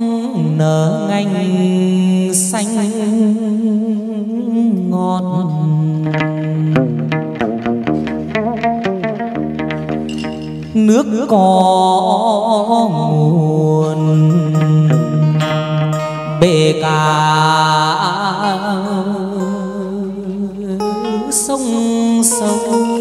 nở ngành xanh ngọt. Nước có nguồn bể cả sông sâu.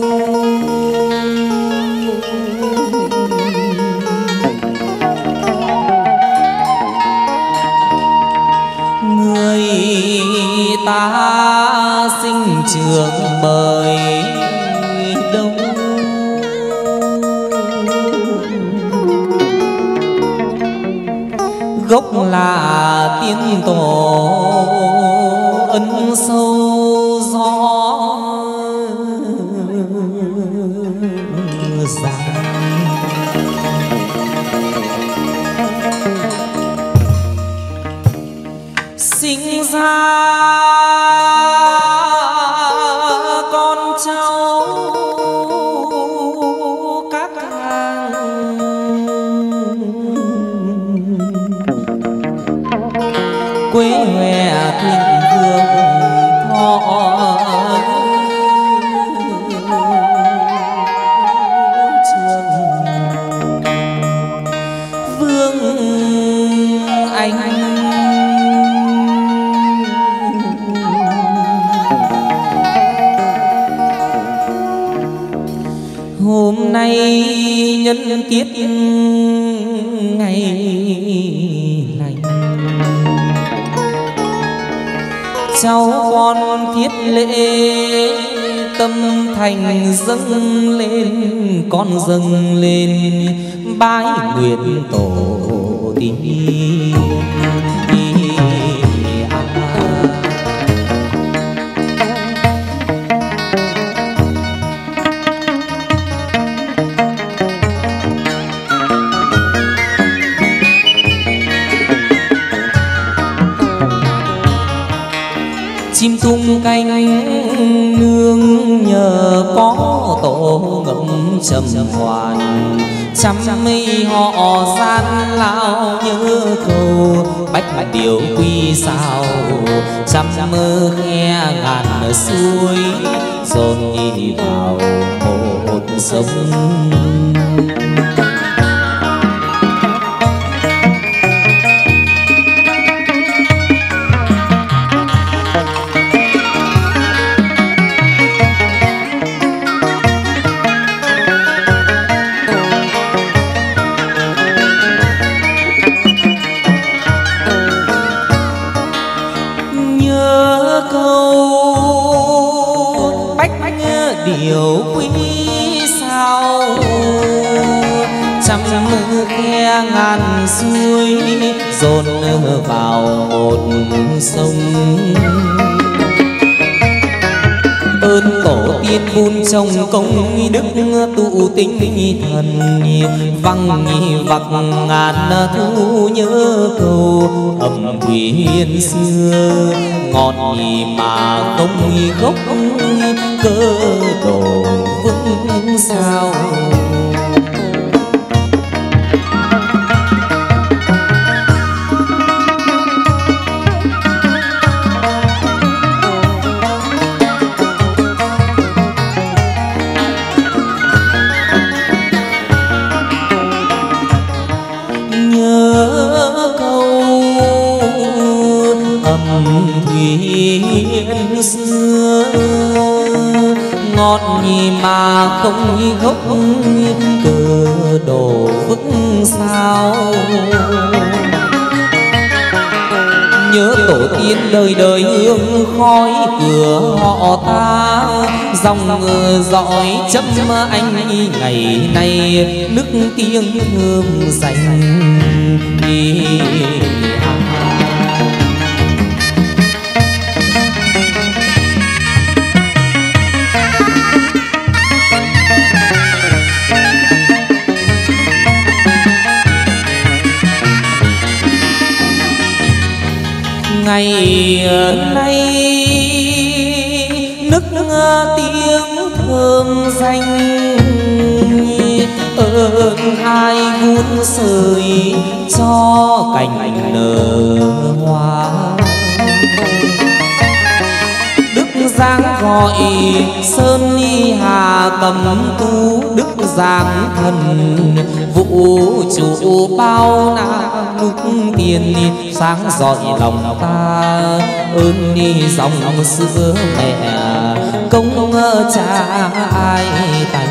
Sinh trường mời đông. Gốc là tiên tổ ân sâu. Nhân tiết ngày lành. Cháu con thiết lễ tâm thành dâng lên, con dâng lên bái nguyện tổ tiên. Trầm hoàn trăm mây họ gian lao nhớ cầu, bách bạch điều quy sao trăm mơ khe ngàn suối, dồn đi vào một sông tinh thần văng vặc ngàn thu nhớ cầu thủy hiên xưa. Ngọt nhì mà không gốc cơ đồ xưa. Ngọt nhì mà không gốc cờ đồ vức sao? Nhớ tổ tiên đời đời hương khói cửa họ ta, dòng dõi chấm anh ngày nay, nước tiếng hương dành đi. Ngày nay nức tiếng thơm danh ơn hai vun sưởi cho cành nở hoa. Giang gọi sơn ni hà tầm tu đức giang thần. Vũ trụ bao na lúc tiền, sáng dọi lòng ta. Ơn ni dòng xưa mẹ, công cha ai tài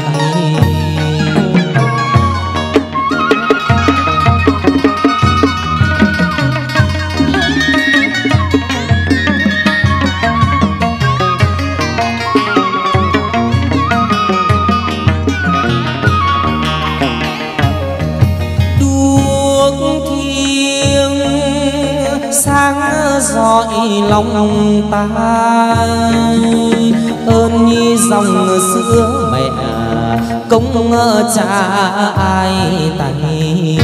lòng ta. Ơn nhi dòng xưa mẹ, công cha ai tay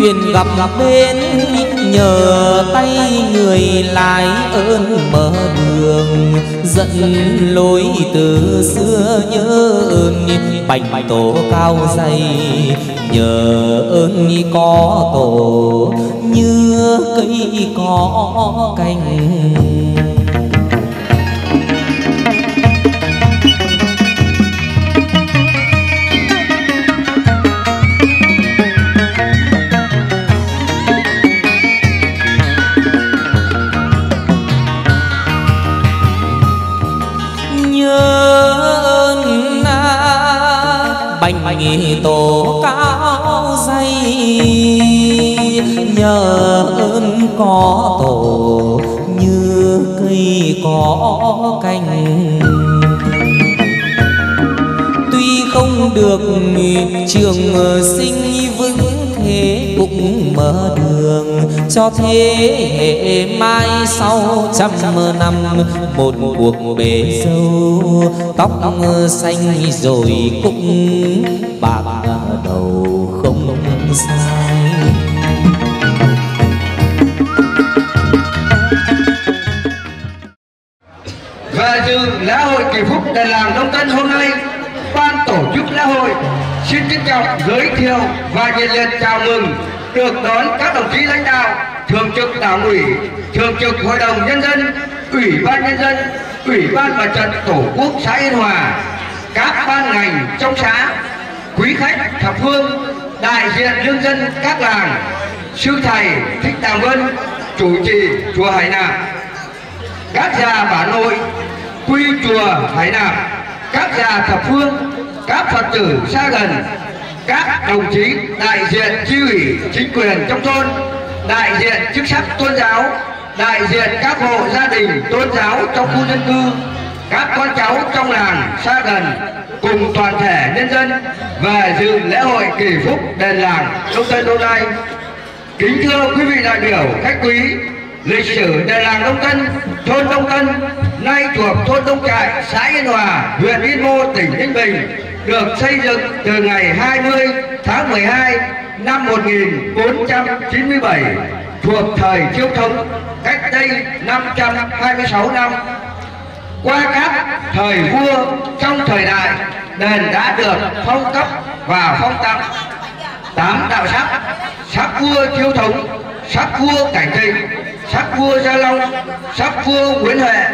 thuyền gặp bên nhờ tay người lái ơn mở đường. Dẫn lối từ xưa nhớ ơn bành tổ cao dày nhờ ơn có tổ như cây cỏ cành ơn có tổ, như cây có cành. Tuy không được trường sinh vững thế cũng mở đường cho thế hệ mai sau. Trăm năm, một cuộc bể dâu tóc xanh rồi cũng bạc kỳ làng đông tân hôm nay ban tổ chức lễ hội. Xin trân trọng giới thiệu và nhiệt liệt chào mừng được đón các đồng chí lãnh đạo thường trực đảng ủy thường trực hội đồng nhân dân ủy ban nhân dân ủy ban mặt trận tổ quốc xã yên hòa các ban ngành trong xã quý khách thập phương đại diện nhân dân các làng sư thầy thích Tàng vân chủ trì chùa hải Nam, các già bà nội quy chùa hải nạp các già thập phương, các phật tử xa gần, các đồng chí đại diện chi ủy chính quyền trong thôn, đại diện chức sắc tôn giáo, đại diện các hộ gia đình tôn giáo trong khu dân cư, các con cháu trong làng xa gần cùng toàn thể nhân dân về dự lễ hội kỳ phúc đền làng đông tân đô lai. Kính thưa quý vị đại biểu, khách quý, lịch sử đền làng đông tân, thôn đông tân nay thuộc thôn đông trại, xã yên hòa, huyện yên mô, tỉnh ninh bình, được xây dựng từ ngày 20 tháng 12 năm 1497 thuộc thời chiếu thống, cách đây 526 năm. Qua các thời vua, trong thời đại, đền đã được phong cấp và phong tặng tám đạo sắc sắc vua chiếu thống, sắc vua cảnh thịnh sắc vua gia long sắc vua nguyễn huệ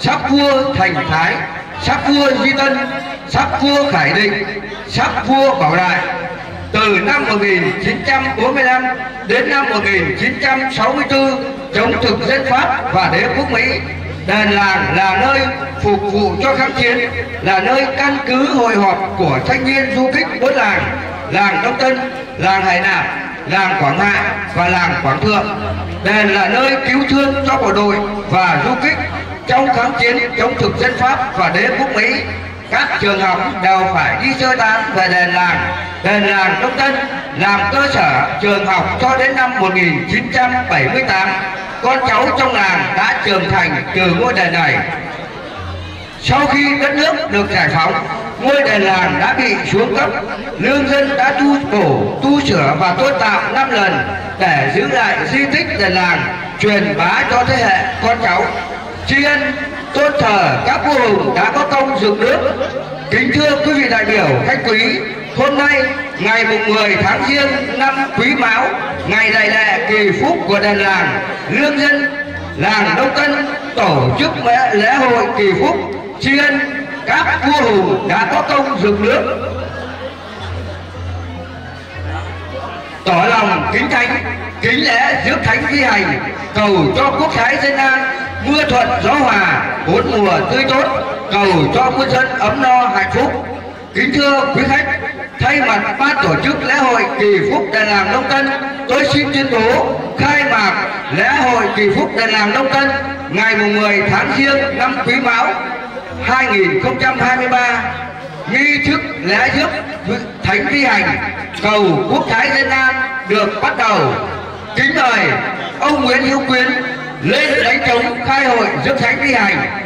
sắc vua thành thái sắc vua duy tân sắc vua khải định sắc vua bảo đại từ năm 1945 đến năm 1964 chống thực dân Pháp và đế quốc Mỹ. Đền làng là nơi phục vụ cho kháng chiến, là nơi căn cứ hội họp của thanh niên du kích bốn làng, làng Đông Tân, làng Hải Nạp, làng Quảng Hạ và làng Quảng Thượng. Đền là nơi cứu thương cho bộ đội và du kích trong kháng chiến chống thực dân Pháp và đế quốc Mỹ. Các trường học đều phải đi sơ tán về đền làng. Đền làng Đông Tân làm cơ sở trường học cho đến năm 1978 con cháu trong làng đã trưởng thành từ ngôi đền này sau khi đất nước được giải phóng, ngôi đền làng đã bị xuống cấp, lương dân đã tu bổ, tu sửa và tôn tạo năm lần để giữ lại di tích đền làng, truyền bá cho thế hệ con cháu. Tri ân, tôn thờ các vua hùng đã có công dựng nước. Kính thưa quý vị đại biểu, khách quý, hôm nay, ngày mùng 10 tháng giêng năm quý mão, ngày đại lệ kỳ phúc của đền làng, lương dân, làng đông tân tổ chức lễ hội kỳ phúc tri ân, các vua hùng đã có công dựng nước. Tỏ lòng kính thánh, kính lễ dưỡng thánh thi hành, cầu cho quốc thái dân an, mưa thuận gió hòa, bốn mùa tươi tốt, cầu cho quân dân ấm no hạnh phúc. Kính thưa quý khách, thay mặt ban tổ chức lễ hội kỳ phúc đền làng đông tân, tôi xin tuyên bố khai mạc lễ hội kỳ phúc đền làng đông tân ngày 10 tháng riêng năm quý mão 2023 nghi thức, lễ giúp thánh thi hành cầu quốc thái dân an được bắt đầu kính mời ông Nguyễn Hữu Quyến lên đánh trống khai hội giúp thánh thi hành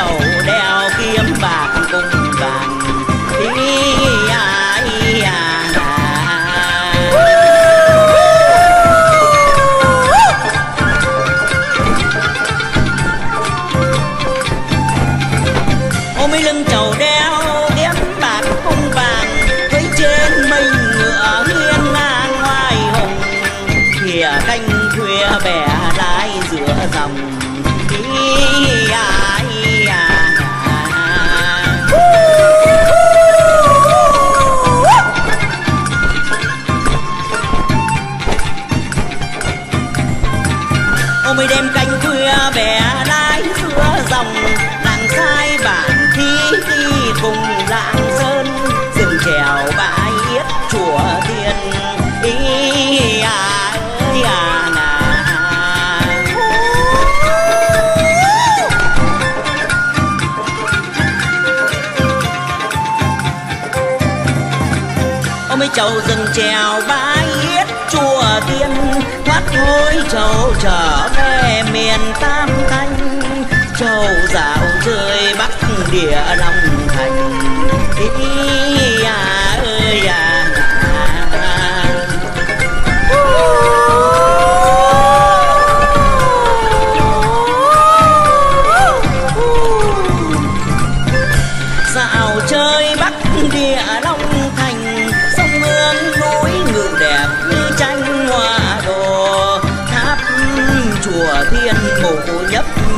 show. thôi châu trở về miền tam thanh. Châu dạo rơi bắc địa thiên cổ nhất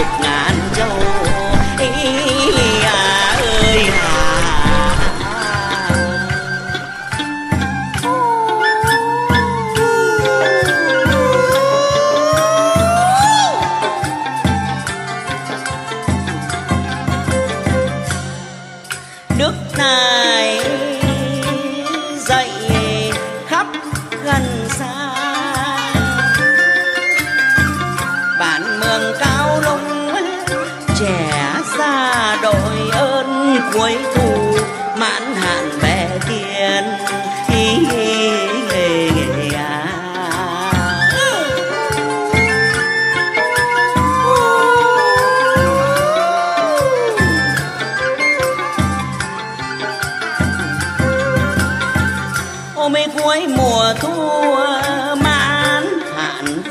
đục ngàn châu.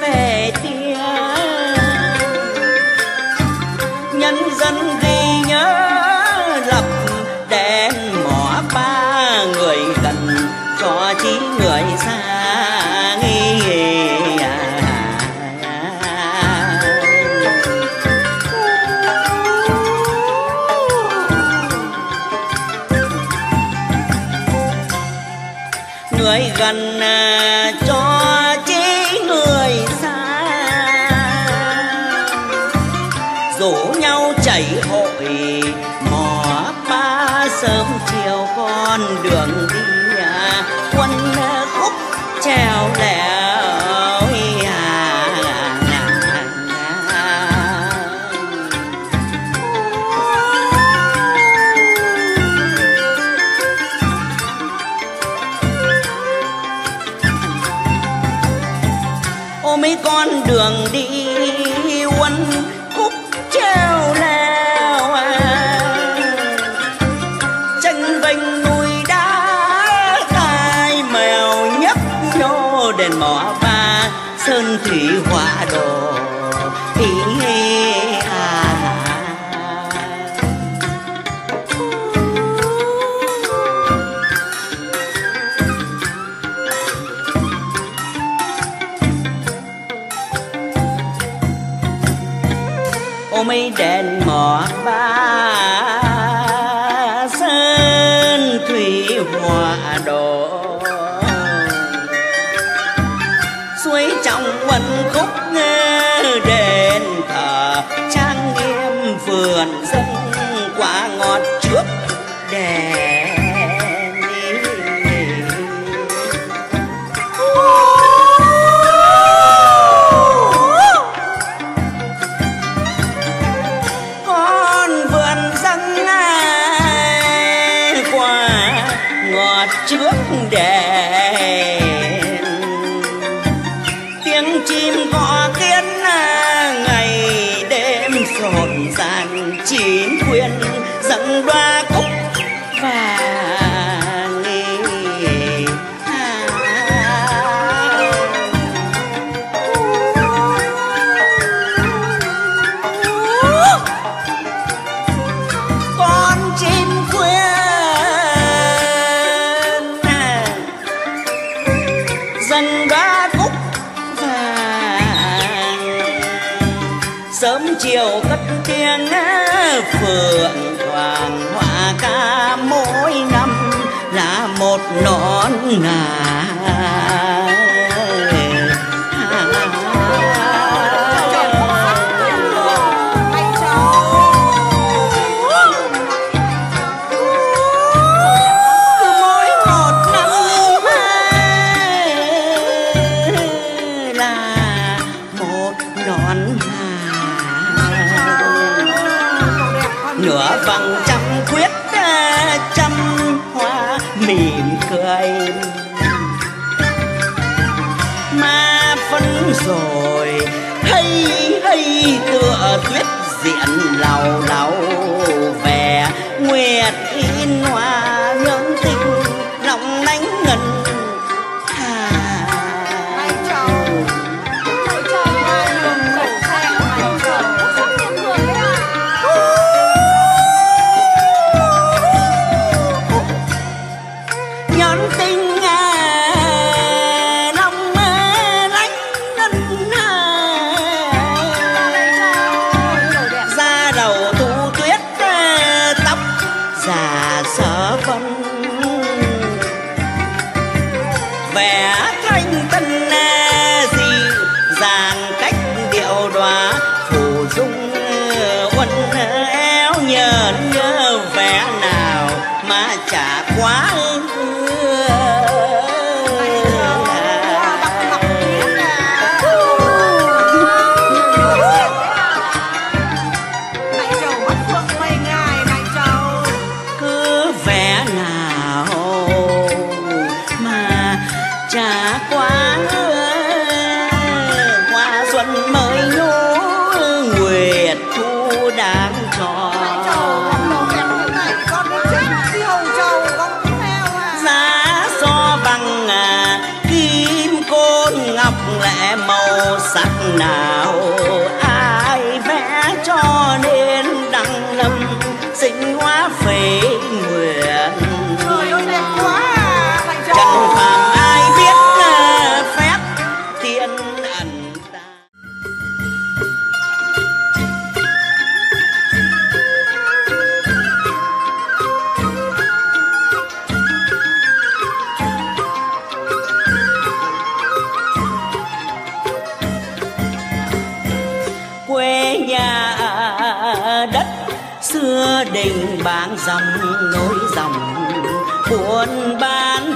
về tiền. Nhân dân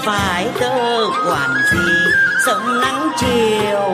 phải tơ quản gì? Sớm nắng chiều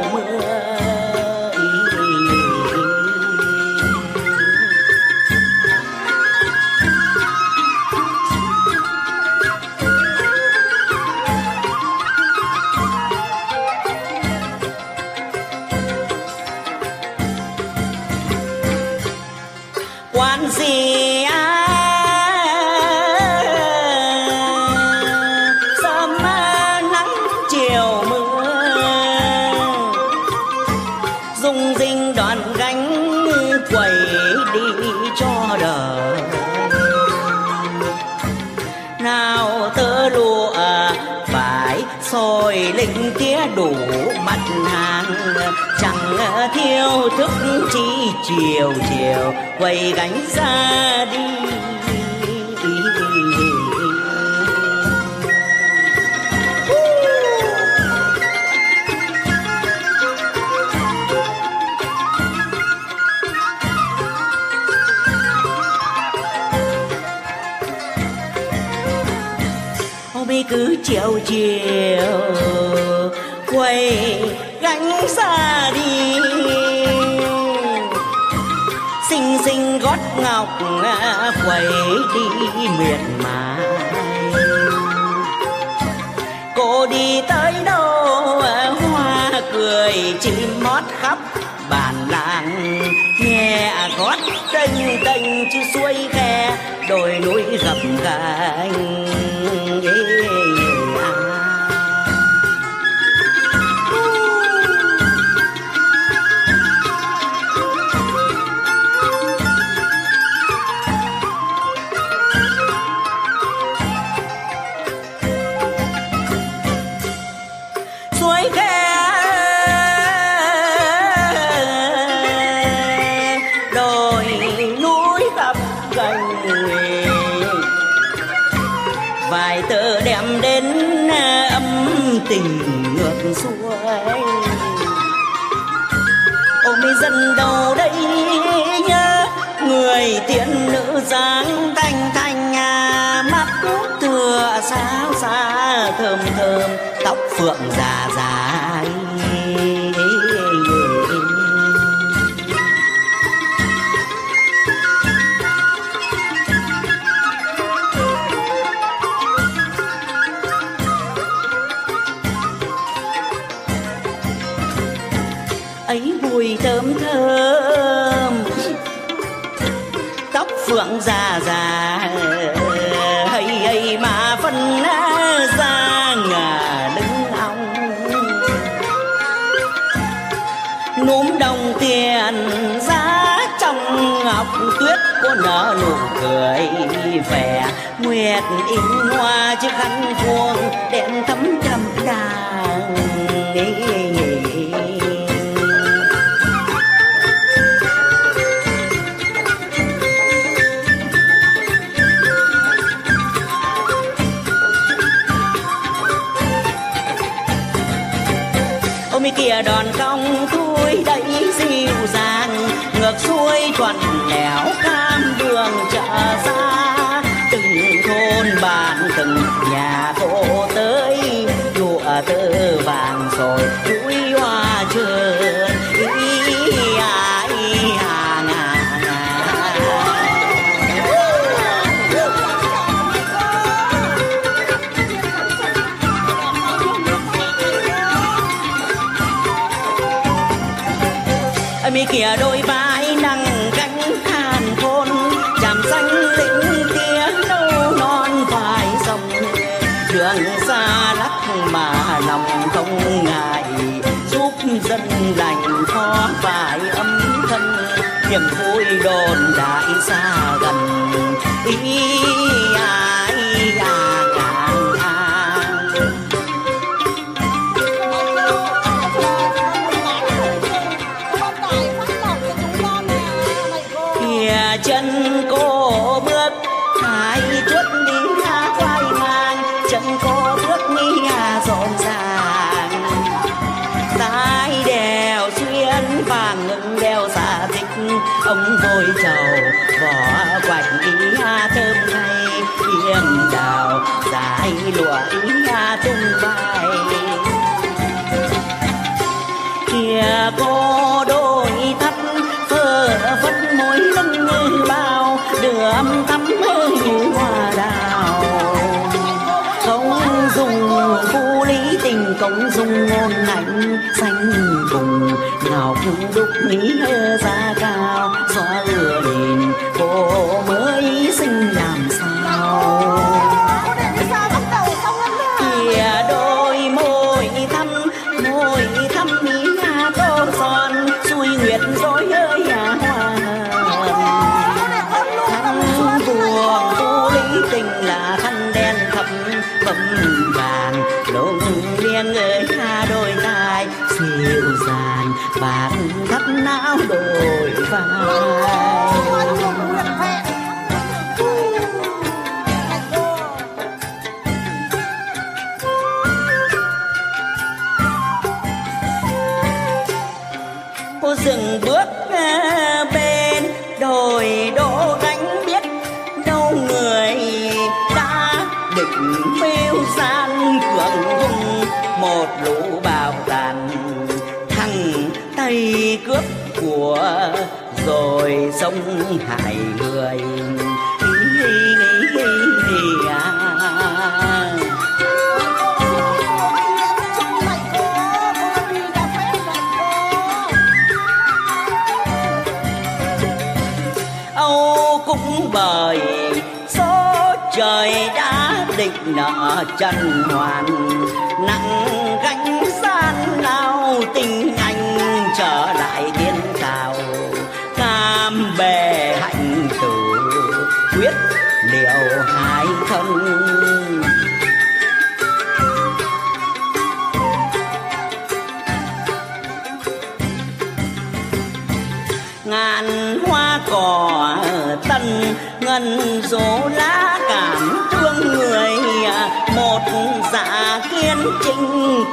chẳng thức chi chiều chiều quay gánh ra đi. Ôi cứ chiều chiều quay gánh xa đi. Gót ngọc quẩy đi miệt mài. Cô đi tới đâu à, hoa cười chim mót khắp bản làng nghe gót tênh tênh chứ xuôi khe, đồi núi gập ghềnh vài tờ đem đến à, âm tình ngược xuôi. Ôm dân đầu đây nhớ người tiên nữ dáng thanh thanh à, mắt thừa sáng xa thơm thơm tóc phượng già già. Nguyệt in hoa chiếc khăn vuông đèn thấm trầm đàng Ôm kia đòn cong tôi đẩy dịu dàng, ngược xuôi thuận lẻo cam đường chợ ra. Đường xa lắc mà lòng không ngại. Giúp dân lành khó phải âm thân, niềm vui đồn đại xa gần. Ý liêu gian thượng dung, một lũ bạo tàn thằng tay cướp của, rồi sông hại người. Âu cũng bởi định nợ chân hoàn.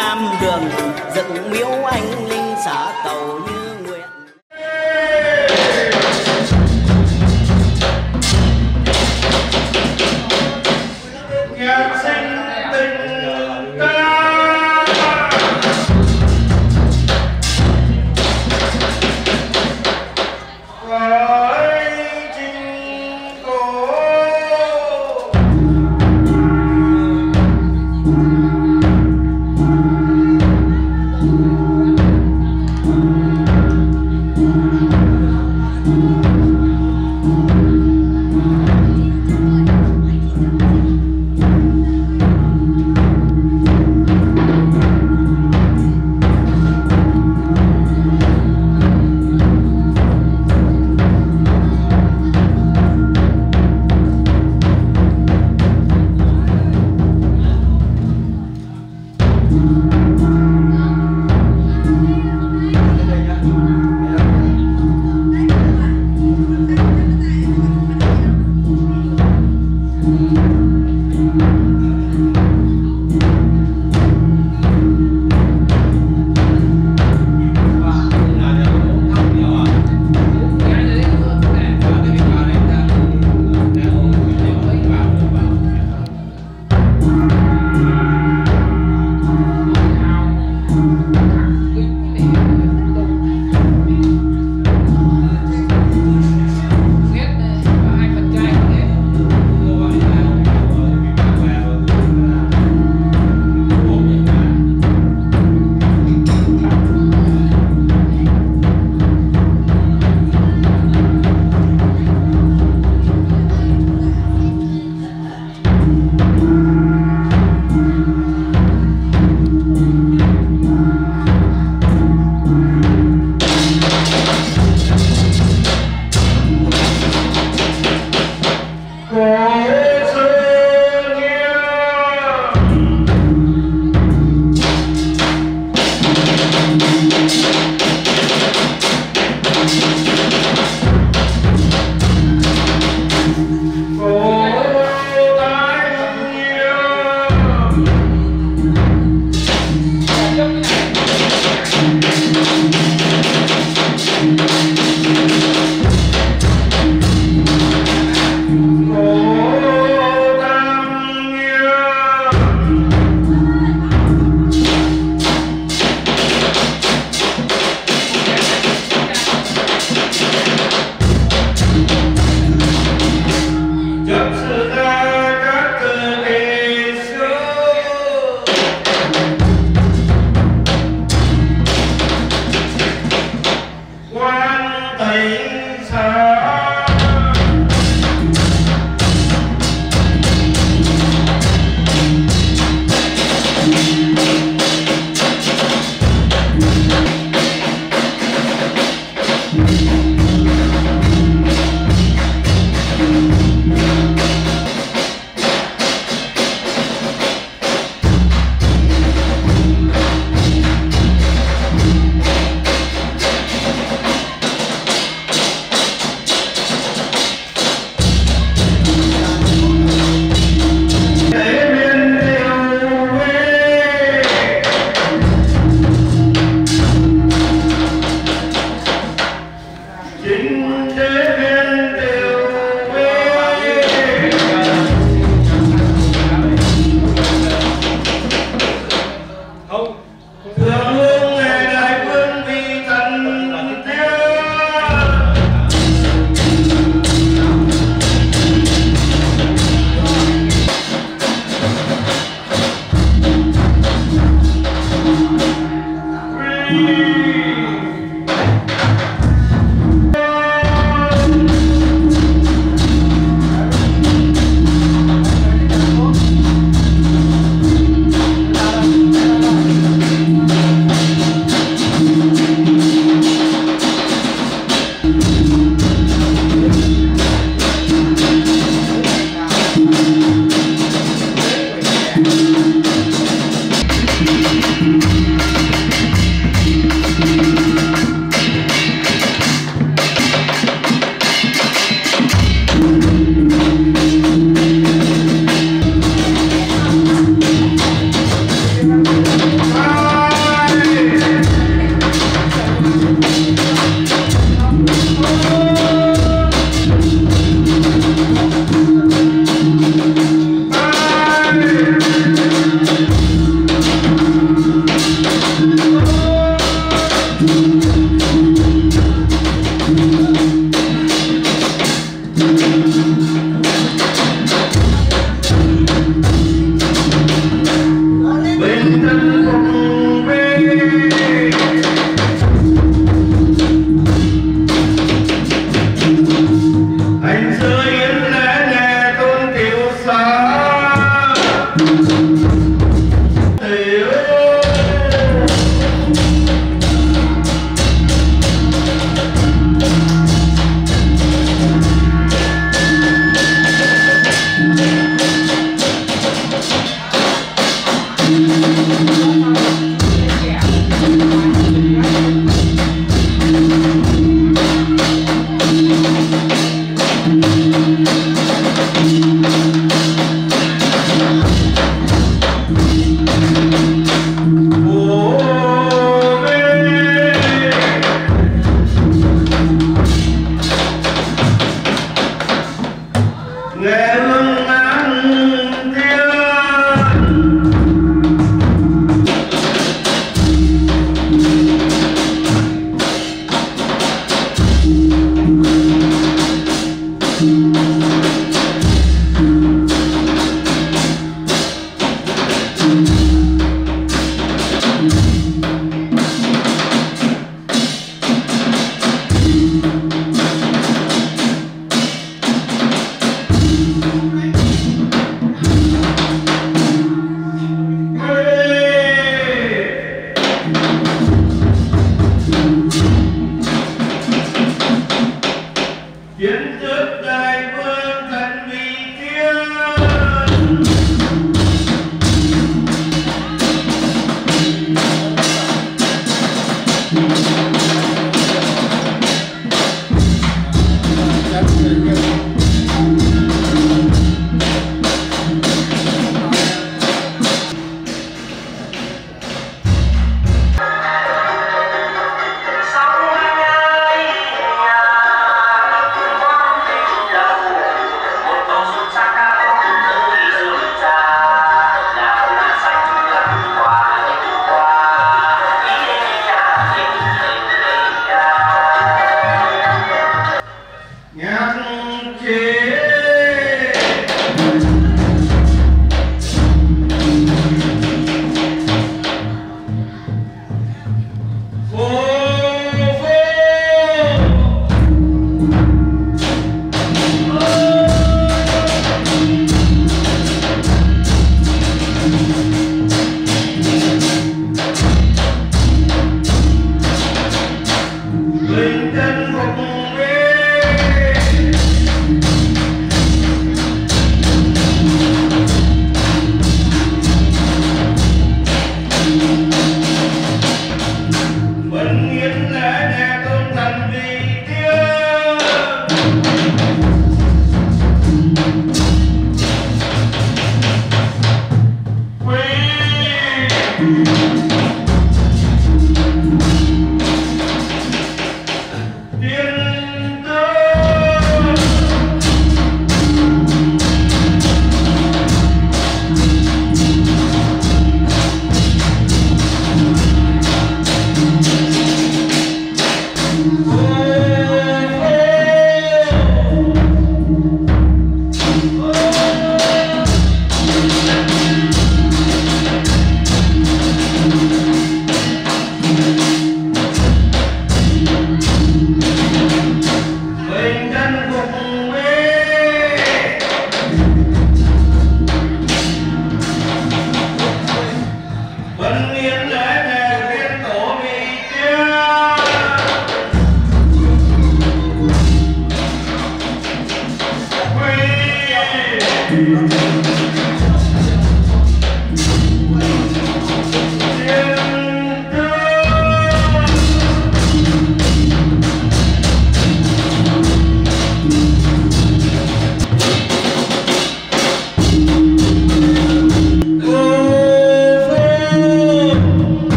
I'm.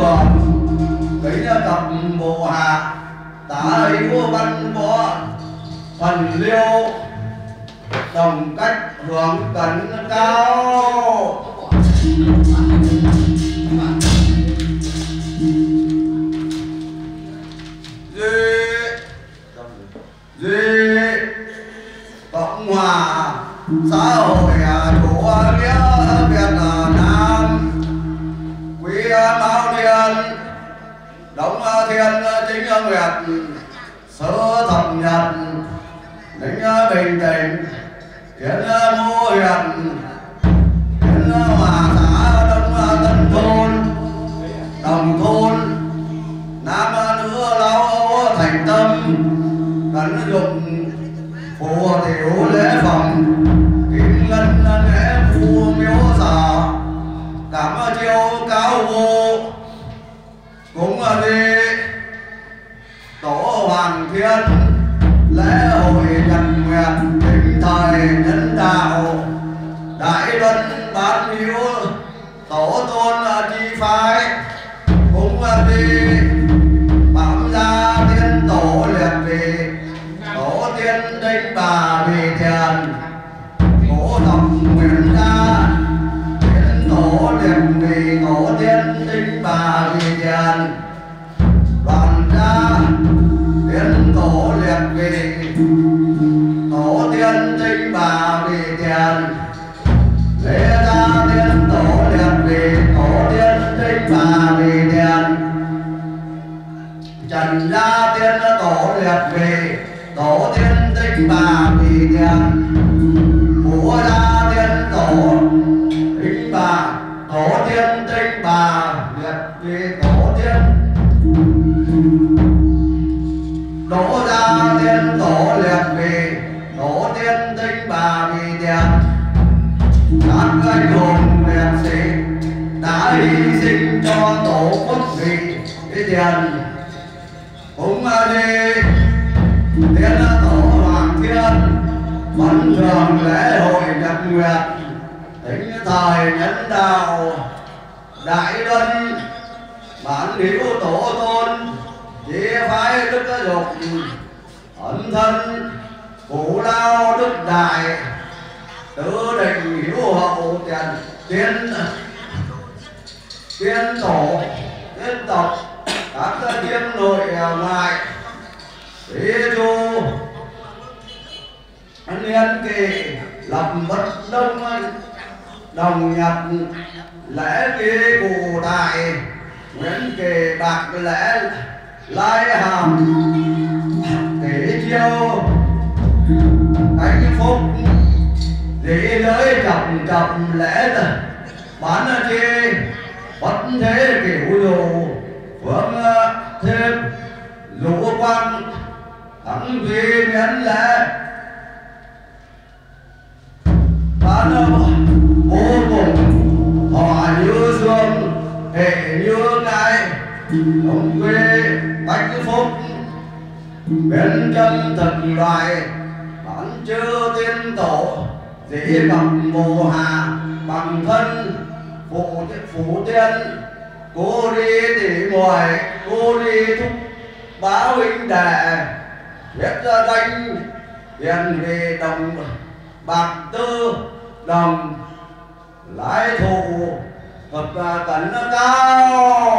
rồi đấy bộ hạ tả ấy vua văn võ. Thần liêu. Đồng cách hướng tấn cao. Duy duy cộng hòa. Xã hội chủ nghĩa việt nam quý mão Thiên. Đống à, thiên à, chính à, nguyệt. Sơ thập nhật. Lính bình định tiến Ngũ huyện tiến hòa xã, đông tân thôn. Đồng thôn. Nam nữ lão thành tâm. Tận dụng, phù tiểu, lễ phẩm. Kim ngân lễ phù miếu sở cảm chiêu cao vô. Cũng đi. Tổ hoàng thiên, lễ hội nhật nguyện tình thời nhân đạo. Đại luân bán hiếu tổ tôn chi phái. Cũng đi. Nhân đạo đại luân bản hữu tổ tôn chế phái đức dục ẩn thân, cụ lao đức đại tứ định hữu hậu tiền, tiên tiên tổ, tiên tộc, các thiên nội ngoại Thế chu Niên kỳ, lập bất đông Đồng nhật, lễ kỳ cụ đại Nguyễn kỳ bạc lễ lai hàm Kỷ chiêu. Hạnh phúc Lý lưới chậm chậm lễ Bán chi, Bất thế kiểu dù vướng thêm lũ quan, thắng duy miễn lễ. Bán vô cùng họ như dương hệ như ngài, đồng quê bách phúc. Bên chân thật loài, bản chư tiên tổ dĩ bằng mồ hà bằng thân. Phụ phụ tiên cô đi tỉ muội cô đi thúc bá huynh đệ. Viết ra danh tiền về đồng bạc tư đồng lái thù thật cẩn cao.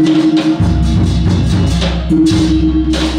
Thank you.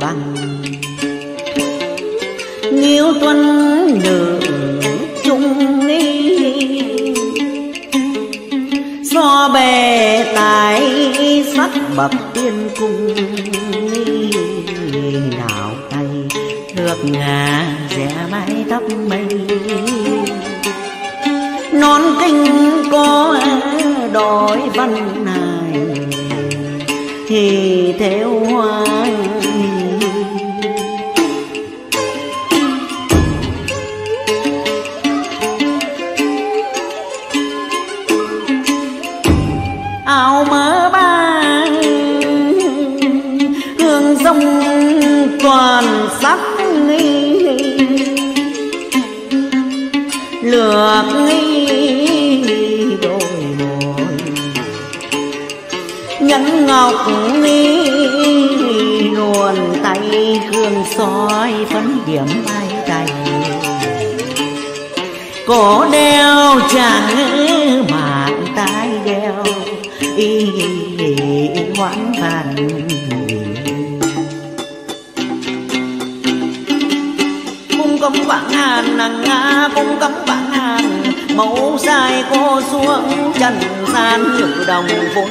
Bằng Nghiêu tuân nữ chung ni. Do bề tài sắc bậc tiên cung nào tay thước ngà rẽ mái tóc mây. Non kinh có đòi văn này thì theo hoa soi phấn điểm mai tay. Cổ đeo chàng ngữ mạng tai đeo y hoãn bàn cung cấm vạn hàn, nàng nga cung cấm vạn hàn, mẫu dài cô xuống trần gian, nhự đồng vốn